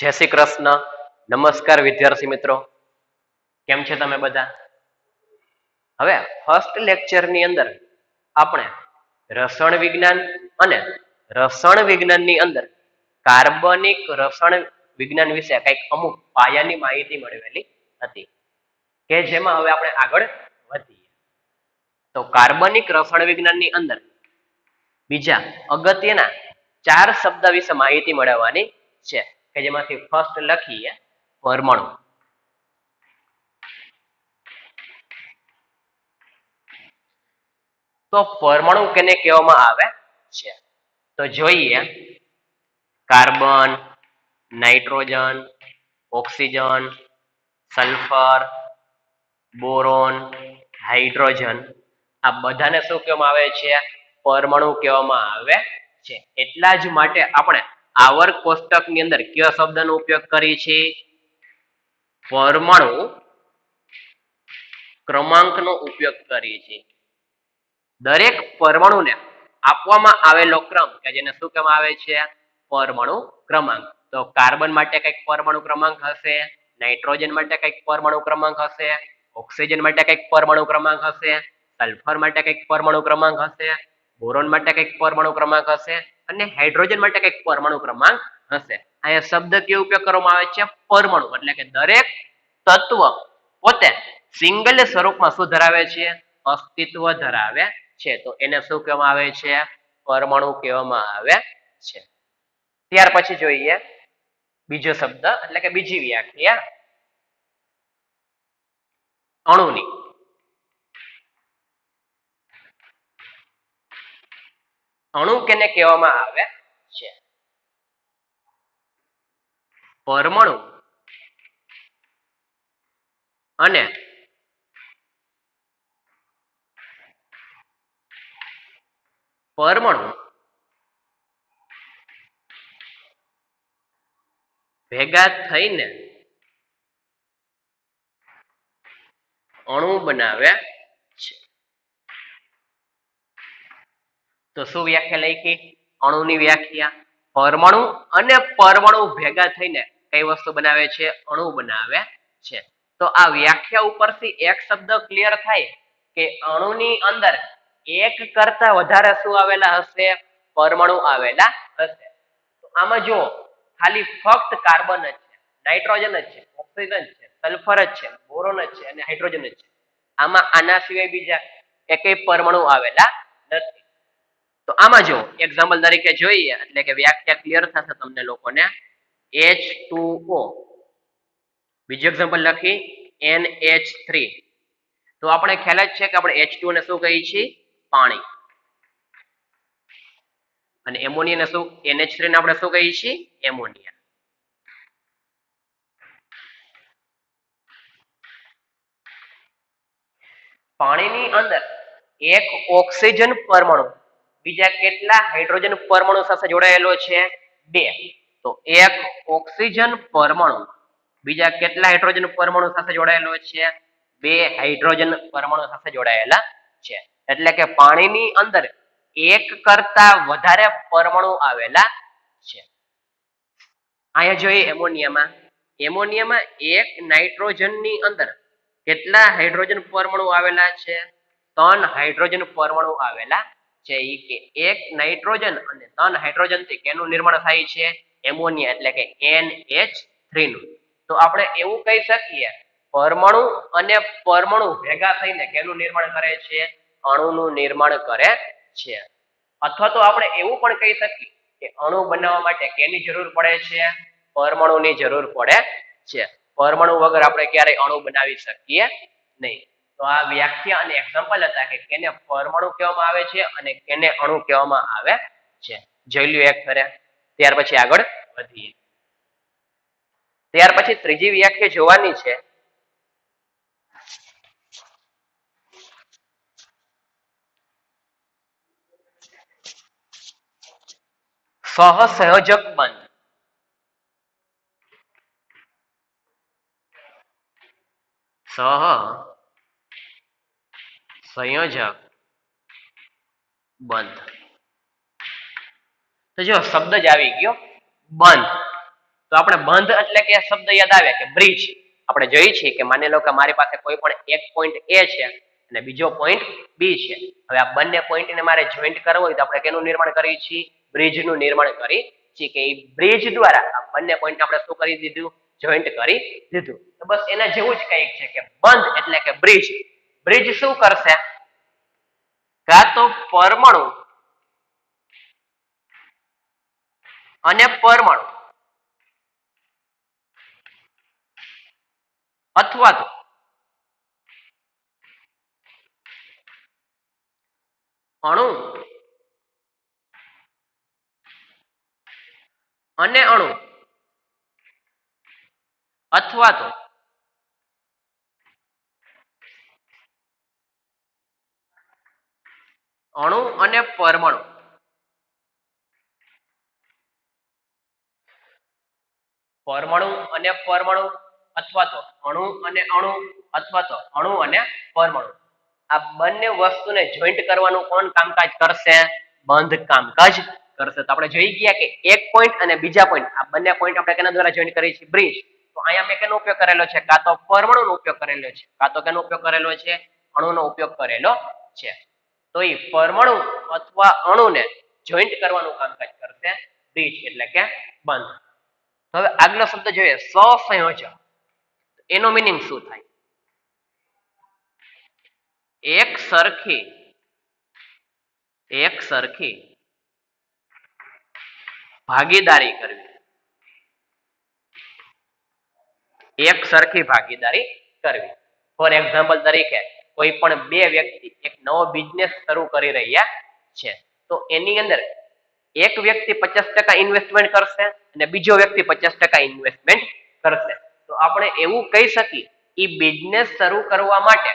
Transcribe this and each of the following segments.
જય શ્રી કૃષ્ણ. નમસ્કાર વિદ્યાર્થી મિત્રો. કેમ છે તમે બધા? હવે ફર્સ્ટ લેક્ચરની અંદર આપણે રસાયણ વિજ્ઞાન અને રસાયણ વિજ્ઞાનની અંદર કાર્બનિક રસાયણ વિજ્ઞાન વિશે કંઈક અમુક પાયાની માહિતી મેળવેલી હતી કે જેમાં હવે આપણે આગળ વધીએ. તો કાર્બનિક રસાયણ વિજ્ઞાનની અંદર બીજા અગત્યના ચાર શબ્દ વિશે માહિતી મેળવવાની છે. કે જેમાંથી ફર્સ્ટ લખીએ પરમાણુ. તો પરમાણુ કેને કહેવામાં આવે છે? તો જોઈએ. Carbon, nitrogen, oxygen, sulphur, boron, hydrogen. આ બધાને શું કહેવામાં આવે છે? પરમાણુ કહેવામાં આવે છે. એટલા જ માટે આપણે આવર્ત કોષ્ટકની અંદર કયો શબ્દનો ઉપયોગ કરીએ છીએ? પરમાણુ ક્રમાંકનો ઉપયોગ કરીએ છીએ. દરેક પરમાણુને આપવામાં આવેલો ક્રમ, કે જેને શું કહેવામાં આવે છે? પરમાણુ ક્રમાંક. તો કાર્બન માટે કંઈક પરમાણુ ક્રમાંક હશે, નાઇટ્રોજન માટે કંઈક પરમાણુ ક્રમાંક હશે, ઓક્સિજન માટે કંઈક પરમાણુ ક્રમાંક હશે, સલ્ફર માટે કંઈક પરમાણુ ક્રમાંક હશે, બોરોન માટે કંઈક પરમાણુ ક્રમાંક હશે અને હાઇડ્રોજન માટે કંઈક પરમાણુ ક્રમાંક હશે. અહીંયા શબ્દ કેવો ઉપયોગ કરવામાં આવે છે? પરમાણુ. એટલે કે દરેક તત્વ પોતે સિંગલ સ્વરૂપમાં શું ધરાવે છે? અસ્તિત્વ ધરાવે છે. તો એને શું કહેવામાં આવે છે? પરમાણુ કહેવામાં આવે છે. ત્યાર પછી જોઈએ બીજો શબ્દ, એટલે કે બીજી વ્યાખ્યા. અણુની. અણુ કેને કહેવામાં આવે છે. પરમાણુ અને પરમાણુ ભેગા થઈને અણુ બનાવે છે તો શું વ્યાખ્યા લખી અણુની વ્યાખ્યા, પરમાણુ અને પરમાણુ ભેગા થઈને કઈ વસ્તુ બનાવે છે? અણુ બનાવે છે. તો આ વ્યાખ્યા ઉપરથી એક શબ્દ ક્લિયર થાય કે અણુની અંદર એક કરતા વધારે શું આવેલા હશે? પરમાણુ આવેલા હશે. આમાં જુઓ, ખાલી ફક્ત કાર્બન જ છે, નાઇટ્રોજન જ છે, ઓક્સિજન છે, સલ્ફર જ છે, બોરોન જ છે અને હાઇડ્રોજન જ છે. આમાં આના સિવાય બીજા એકેય પરમાણુ આવેલા નથી. તો આમાં જો એક્ઝામ્પલ તરીકે જોઈએ, એટલે કે વ્યાખ્યા ક્લિયર થશે તમને લોકોને એચ ટુ ઓ બીજું એક્ઝામ્પલ લખી NH3 તો આપણે ખ્યાલ જ છે કે આપણે H2 ને શું કહીએ છીએ? પાણી. અને એમોનિયા ને શું NH3 ને આપણે શું કહીએ છીએ? એમોનિયા. પાણીની અંદર એક ઓક્સિજન પરમાણુ બીજા કેટલા હાઇડ્રોજન પરમાણુ સાથે જોડાયેલો છે? બે. તો એક ઓક્સિજન પરમાણુ. બીજા કેટલા હાઇડ્રોજન પરમાણુ સાથે જોડાયેલો છે? બે હાઇડ્રોજન પરમાણુ સાથે જોડાયેલા છે. એટલે કે પાણીની અંદર એક કરતા વધારે પરમાણુ આવેલા છે. અહીંયા જોઈએ એમોનિયામાં. એમોનિયામાં એક નાઇટ્રોજનની અંદર કેટલા હાઇડ્રોજન પરમાણુ આવેલા છે? ત્રણ હાઇડ્રોજન પરમાણુ આવેલા છે ઈ કે એક નાઇટ્રોજન અને ત્રણ હાઇડ્રોજનથી કેનું નિર્માણ થાય છે? એમોનિયા, એટલે કે NH3 નું તો આપણે એવું કહી શકીએ, પરમાણુ અને પરમાણુ ભેગા થઈને કેનું નિર્માણ કરે છે? અણુનું નિર્માણ કરે છે. અથવા તો આપણે એવું પણ કહી શકીએ કે અણુ બનાવવા માટે કેની જરૂર પડે છે? પરમાણુની જરૂર પડે છે. પરમાણુ વગર આપણે ક્યારેય અણુ બનાવી શકીએ નહીં. તો આ વ્યાખ્યા અને એક્ઝામ્પલ હતા કે કેને પરમાણુ કહેવામાં આવે છે અને કેને અણુ કહેવામાં આવે છે. જોઈ લ્યો એક ફરે. ત્યાર પછી આગળ વધીએ. ત્યાર પછી ત્રીજી વ્યાખ્યા જોવાની છે. સહસંયોજક બંધ. સહ સંયોજક. બંધ. તો જો શબ્દ જ આવી ગયો, બંધ. તો આપણે બંધ એટલે કે શબ્દ યાદ આવે કે બ્રિજ. આપણે જોઈએ છીએ કે માની લો કે મારી પાસે કોઈ પણ એક પોઈન્ટ એ છે અને બીજો પોઈન્ટ બી છે. હવે આ બંને પોઈન્ટને મારે જોઈન્ટ કરવો હોય તો આપણે કેનું નિર્માણ કરીએ છીએ બ્રિજનું નિર્માણ કરી છીએ કે એ બ્રિજ દ્વારા આ બંને પોઈન્ટ આપણે શું કરી દીધું? જોઈન્ટ કરી દીધું. તો બસ એના જેવું જ કંઈક છે કે બંધ એટલે કે બ્રિજ. બ્રિજ શું કરશે? કાં પરમાણુ. અને પરમાણુ. અથવા તો અણુ અને અણુ. અથવા તો અણુ અને પરમાણુ. પરમાણુ અને પરમાણુ અથવા તો અણુ અને અણુ અથવા તો અણુ અને પરમાણુ. આ બંને વસ્તુને જોઈન્ટ કરવાનું કોણ કામકાજ કરશે? બંધ કામકાજ કરશે. તો આપણે જોઈ ગયા કે એક પોઈન્ટ અને બીજા પોઈન્ટ આ બંને પોઈન્ટ આપણે કેના દ્વારા જોઈન્ટ કરીએ છીએ? બ્રિજ. તો અહીંયા મેં કેનો ઉપયોગ કરેલો છે? કાં તો પરમાણુનો ઉપયોગ કરેલો છે. કાં તો કેનો ઉપયોગ કરેલો છે? અણુનો ઉપયોગ કરેલો છે. તો એ પરમાણુ અથવા અણુને જોઈન્ટ કરવાનું કામકાજ કરશે. બ્રિજ એટલે કે બંધ. હવે આગલો શબ્દ જોઈએ. સહસંયોજક એનો મિનિંગ શું થાય? એક સરખી એક સરખી ભાગીદારી કરવી. એક સરખી ભાગીદારી કરવી. ફોર એક્ઝામ્પલ તરીકે કોઈ પણ બે વ્યક્તિ એક નવો બિઝનેસ શરૂ કરી રહ્યા છે. તો એની અંદર એક વ્યક્તિ પચાસ ટકા ઇન્વેસ્ટમેન્ટ કરશે અને બીજો વ્યક્તિ પચાસ ટકા ઇન્વેસ્ટમેન્ટ કરશે. તો આપણે એવું કહી શકીએ એ બિઝનેસ શરૂ કરવા માટે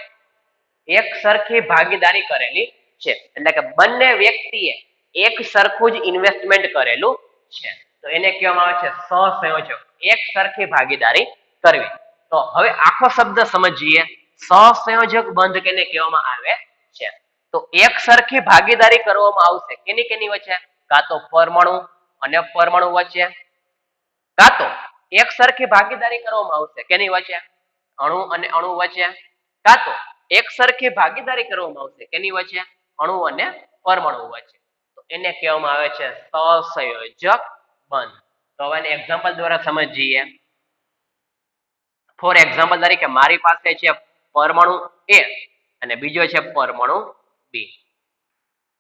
એક સરખી ભાગીદારી કરેલી છે. એટલે કે બંને વ્યક્તિએ એક સરખું જ ઇન્વેસ્ટમેન્ટ કરેલું છે. તો એને કહેવામાં આવે છે સહસંયોજક. એક સરખી ભાગીદારી કરવી. તો હવે આખો શબ્દ સમજીએ. સહસંયોજક બંધ કેને કહેવામાં આવે છે. તો એક સરખી ભાગીદારી કરવામાં આવશે કેની કેની વચ્ચે? કાં તો પરમાણુ અને પરમાણુ વચ્ચે. કાં તો એક સરખી ભાગીદારી કરવામાં આવશે કેની વચ્ચે? અણુ અને અણુ વચ્ચે. કાં તો એક સરખી ભાગીદારી કરવામાં આવશે કેની વચ્ચે? અણુ અને પરમાણુ વચ્ચે. તો એને કહેવામાં આવે છે સહસંયોજક બંધ. તો હવે એક્ઝામ્પલ દ્વારા સમજીએ. ફોર એક્ઝામ્પલ તરીકે મારી પાસે છે પરમાણુ એ અને બીજો છે પરમાણુ બી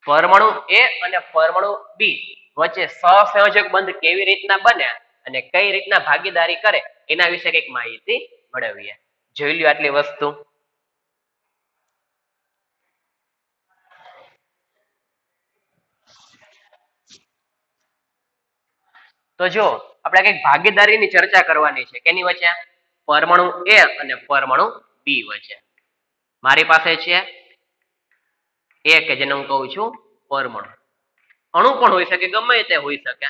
પરમાણુ એ અને પરમાણુ બી વચ્ચે સહસંયોજક બંધ કેવી રીતના બને અને કઈ રીતના ભાગીદારી કરે એના વિશે કંઈક માહિતી મેળવીએ. જોઈ લ્યો આટલી વસ્તુ. તો જો, આપણે કંઈક ભાગીદારીની ચર્ચા કરવાની છે. કેની વચ્ચે? પરમાણુ એ અને પરમાણુ બી વચ્ચે મારી પાસે છે એ કે જેને હું કહું છું પરમાણુ. અણુ પણ હોઈ શકે, ગમે તે હોઈ શકે.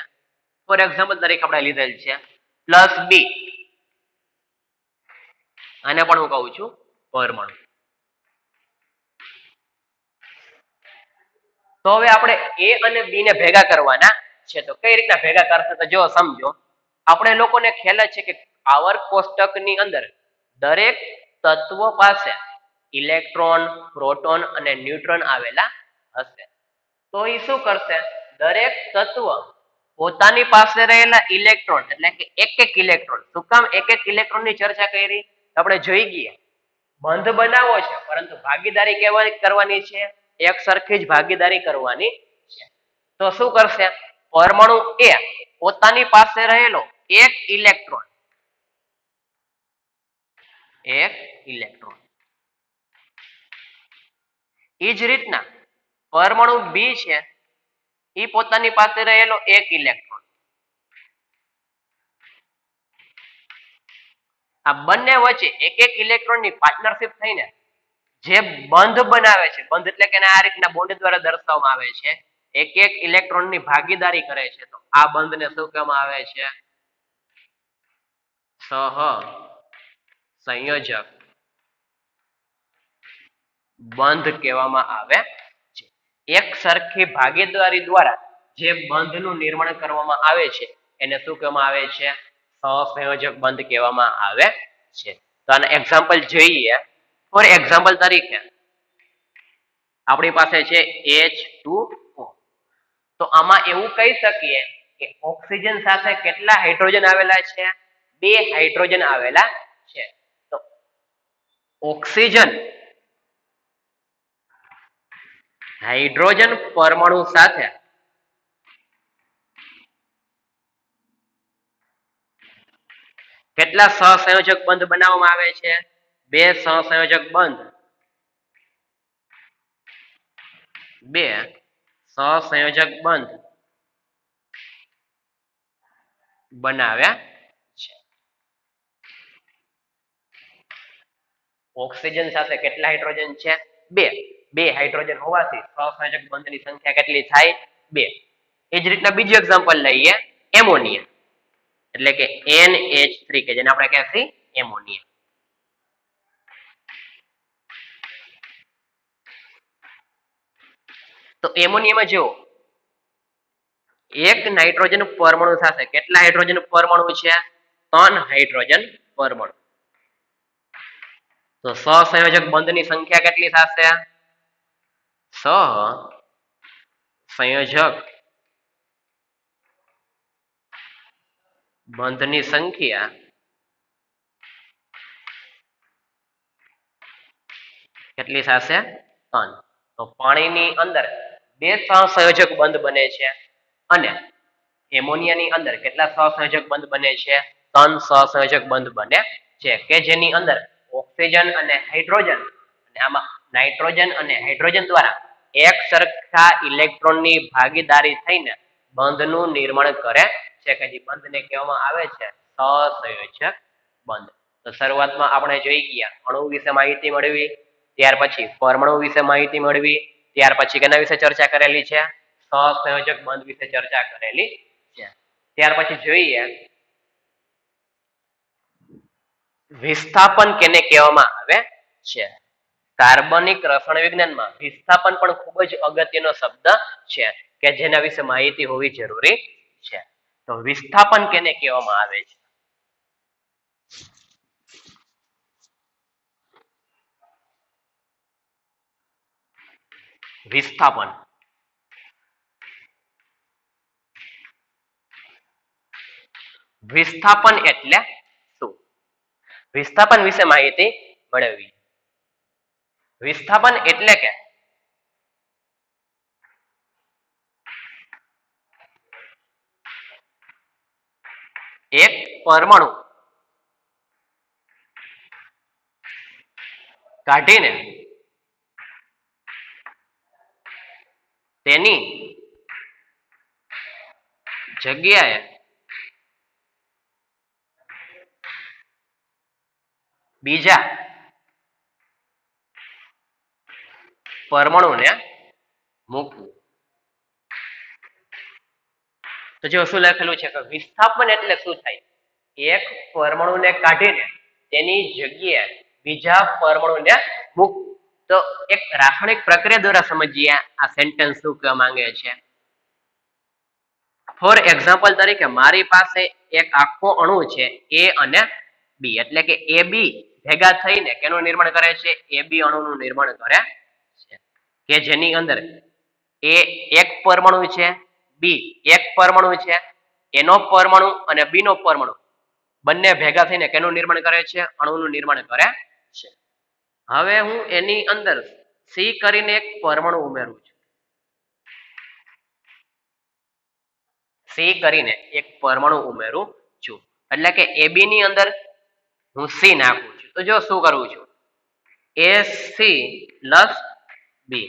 ફોર એક્ઝામ્પલ તરીકે આપણે લીધેલ છે. પ્લસ બી આને પણ હું કહું છું પરમાણુ. તો હવે આપણે એ અને બી ને ભેગા કરવાના છે. તો કઈ રીતના ભેગા કરશે તો જો સમજો, આપણે લોકોને ખ્યાલ છે કે આવર્ત કોષ્ટકની અંદર દરેક તત્વ પાસે ઇલેક્ટ્રોન, પ્રોટોન અને ન્યુટ્રોન આવેલા હશે. તો એ શું કરશે? દરેક તત્વ પોતાની પાસે રહેલા ઇલેક્ટ્રોન, એટલે કે એક એક ઇલેક્ટ્રોન. શું કામ? એક એક ઇલેક્ટ્રોનની ચર્ચા કરી? આપણે જોઈ ગયા બંધ બનાવવો છે, પરંતુ ભાગીદારી કેવા કરવાની છે? એક સરખી જ ભાગીદારી કરવાની છે. તો શું કરશે? પરમાણુ એ પોતાની પાસે રહેલો એક ઇલેક્ટ્રોન. એક ઇલેક્ટ્રોન એ જ રીતના પરમાણુ બી છે એ પોતાની પાસે રહેલો એક ઇલેક્ટ્રોન આ બંને વચ્ચે એક એક ઇલેક્ટ્રોનની પાર્ટનરશિપ થઈને જે બંધ બનાવે છે, બંધ એટલે કે આ રીતના બોન્ડ દ્વારા દર્શાવવામાં આવે છે, એક એક ઇલેક્ટ્રોનની ભાગીદારી કરે છે. તો આ બંધને શું કહેવામાં આવે છે? સહ સંયોજક બંધ કહેવામાં આવે છે. એક સરખી ભાગીદારી દ્વારા જે બંધનું નિર્માણ કરવામાં આવે છે, એને શું કહેવામાં આવે છે? સહસંયોજક બંધ કહેવામાં આવે છે. તો આને એક્ઝામ્પલ જોઈએ. ફોર એક્ઝામ્પલ તરીકે આપણી પાસે છે H2O તો આમાં એવું કહી શકીએ કે ઓક્સિજન સાથે કેટલા હાઇડ્રોજન આવેલા છે? બે હાઇડ્રોજન આવેલા છે. ઓક્સિજન. હાઇડ્રોજન પરમાણુ સાથે. કેટલા સહસંયોજક બંધ બનાવવામાં આવે છે? બે સહસંયોજક બંધ. બે સહસંયોજક બંધ. બનાવ્યા છે ઓક્સિજન સાથે કેટલા હાઇડ્રોજન છે? બે. બે હાઇડ્રોજન હોવાથી સહસંયોજક બંધની સંખ્યા કેટલી થાય? બે. એ જ રીતના બીજું એક્ઝામ્પલ લઈએ, એમોનિયા. એટલે કે NH3 કે જેને આપણે કહેશી એમોનિયા. તો એમોનિયામાં જો એક નાઇટ્રોજન પરમાણુ સાથે કેટલા હાઇડ્રોજન પરમાણુ છે? ત્રણ હાઇડ્રોજન પરમાણુ. તો સહસંયોજક બંધની સંખ્યા કેટલી થશે? સહ સંયોજક બંધની સંખ્યા કેટલી થશે? ત્રણ. તો પાણીની અંદર બે સહસંયોજક બંધ બને છે અને એમોનિયાની અંદર કેટલા સહસંયોજક બંધ બને છે? ત્રણ સહસંયોજક બંધ બને છે કે જેની અંદર ઓક્સિજન અને હાઇડ્રોજન. અને આમાં નાઇટ્રોજન અને હાઇડ્રોજન દ્વારા એક સરખા ઇલેક્ટ્રોનની ભાગીદારી થઈને બંધનું નિર્માણ કરે છે કે જે બંધને કહેવામાં આવે છે સહસંયોજક બંધ. તો શરૂઆતમાં આપણે જોઈ ગયા, અણુ વિશે માહિતી મેળવી, ત્યાર પછી પરમાણુ વિશે માહિતી મેળવી, ત્યાર પછી કેના વિશે ચર્ચા કરેલી છે? સહસંયોજક બંધ વિશે ચર્ચા કરેલી છે. ત્યાર પછી જોઈએ વિસ્થાપન કેને કહેવામાં આવે છે? કાર્બનિક રસાયણ વિજ્ઞાનમાં વિસ્થાપન પણ ખૂબ જ અગત્યનો શબ્દ છે કે જેના વિશે માહિતી હોવી જરૂરી છે. તો વિસ્થાપન કેને કહેવામાં આવે છે? વિસ્થાપન. વિસ્થાપન એટલે વિસ્થાપન વિશે માહિતી મેળવવી. વિસ્થાપન એટલે કે એક પરમાણુ કાઢીને તેની જગ્યાએ બીજા પરમાણુને મૂકવું. તો જો શું લખેલું છે કે વિસ્થાપન એટલે શું થાય? એક પરમાણુને કાઢીને તેની જગ્યાએ બીજા પરમાણુને મૂકવું. તો એક રાસાયણિક પ્રક્રિયા દ્વારા સમજીએ આ સેન્ટેન્સ શું કહેવા માંગે છે? ફોર એક્ઝામ્પલ તરીકે મારી પાસે એક આખો અણુ છે એ અને બી એટલે કે એ બી ભેગા થઈને કેનું નિર્માણ કરે છે? એ બી અણુનું નિર્માણ કરે છે. કે જેની અંદર એ એક પરમાણુ છે, બી એક પરમાણુ છે, એનો પરમાણુ અને બી નો પરમાણુ બંને ભેગા થઈને કેનું નિર્માણ કરે છે? અણુનું નિર્માણ કરે છે. હવે હું એની અંદર સી કરીને એક પરમાણુ ઉમેરું છું. સી કરીને એક પરમાણુ ઉમેરું છું. એટલે કે એબી ની અંદર હું સી નાખું તો જો શું કરવું છું એ સી પ્લસ બી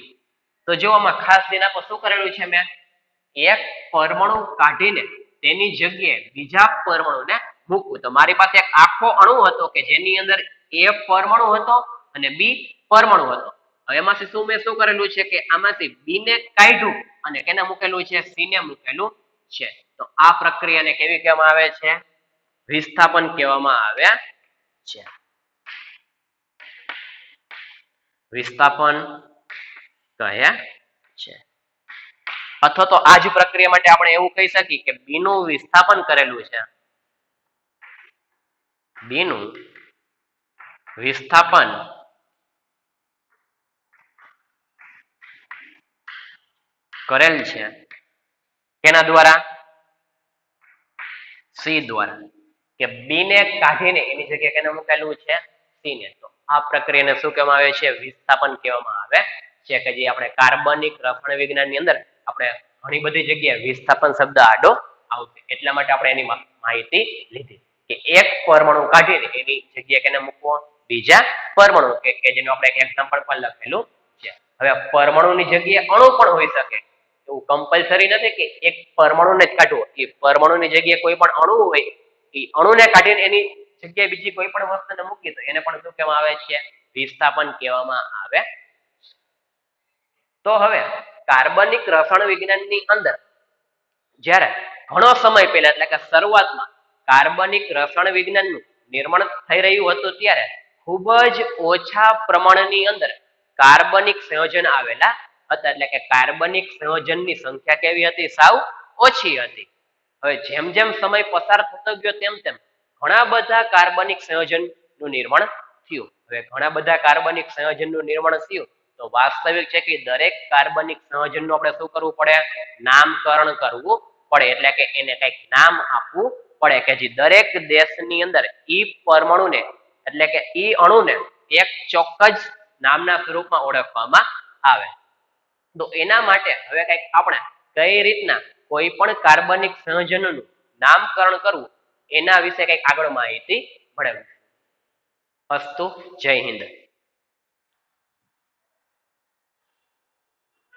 તો જો આમાં ખાસ ધ્યાન આપો, શું કરેલું છે મેં? એક પરમાણુ કાઢીને તેની જગ્યાએ બીજા પરમાણુને મૂકવું. તો મારી પાસે એક આખો અણુ હતો કે જેની અંદર એ પરમાણુ હતો અને બી પરમાણુ હતો. હવે એમાંથી શું મેં શું કરેલું છે કે આમાંથી બી ને કાઢ્યું અને કેને મૂકેલું છે? સી ને મૂકેલું છે. તો આ પ્રક્રિયાને કેવી કહેવામાં આવે છે? વિસ્થાપન કહેવામાં આવે છે. વિસ્થાપન કહે છે. અથવા તો આ જ પ્રક્રિયા માટે આપણે એવું કહી શકીએ કે બી નું વિસ્થાપન કરેલું છે. બીનું વિસ્થાપન કરેલ છે કેના દ્વારા? સી દ્વારા. કે બી ને કાઢીને એની જગ્યાએ કેને મૂકેલું છે? સી ને તો. આ પ્રક્રિયાને શું કહેવામાં આવે છે? વિસ્થાપન કહેવામાં આવે છે કે જે આપણે કાર્બનિક રસાયણ વિજ્ઞાનની અંદર આપણે ઘણી બધી જગ્યાએ વિસ્થાપન શબ્દ આડો આવશે. એટલા માટે આપણે એની માહિતી લીધી કે એક પરમાણુ કાઢીને એની જગ્યાએ કેને મૂકવો? બીજા પરમાણુ કે કે જેનું આપણે એક એક્ઝામ્પલ પણ લખેલું છે. હવે પરમાણુની જગ્યાએ અણુ પણ હોઈ શકે. એવું કમ્પલસરી નથી કે એક પરમાણુને જ કાઢવો. એ પરમાણુની જગ્યાએ કોઈ પણ અણુ હોય, એ અણુને કાઢીને એની જગ્યાએ બીજી કોઈ પણ વસ્તુને મૂકી તો એને પણ શું કહેવામાં આવે છે? વિસ્થાપન કહેવામાં આવે. તો હવે કાર્બનિક રસાયણ વિજ્ઞાનની અંદર જ્યારે ઘણો સમય પહેલા એટલે કે શરૂઆતમાં કાર્બનિક રસાયણ વિજ્ઞાનનું નિર્માણ થઈ રહ્યું હતું ત્યારે ખૂબ જ ઓછા પ્રમાણની અંદર કાર્બનિક સંયોજન આવેલા હતા. એટલે કે કાર્બનિક સંયોજનની સંખ્યા કેવી હતી? સાવ ઓછી હતી. હવે જેમ જેમ સમય પસાર થતો ગયો તેમ તેમ ઘણા બધા કાર્બનિક સંયોજનનું નિર્માણ થયું. હવે ઘણા બધા કાર્બનિક સંયોજનનું નિર્માણ થયું તો વાસ્તવિક છે કે દરેક કાર્બનિક સંયોજનનું આપણે શું કરવું પડે? નામકરણ કરવું પડે. એટલે કે એને કંઈક નામ આપવું પડે કે જે દરેક દેશની અંદર ઈ પરમાણુને, એટલે કે ઈ અણુને એક ચોક્કસ નામના સ્વરૂપમાં ઓળખવામાં આવે. તો એના માટે હવે કંઈક આપણે કઈ રીતના કોઈ પણ કાર્બનિક સંયોજનનું નામકરણ કરવું એના વિશે કંઈક આગળ માહિતી મળે અસ્તુ જય હિન્દ.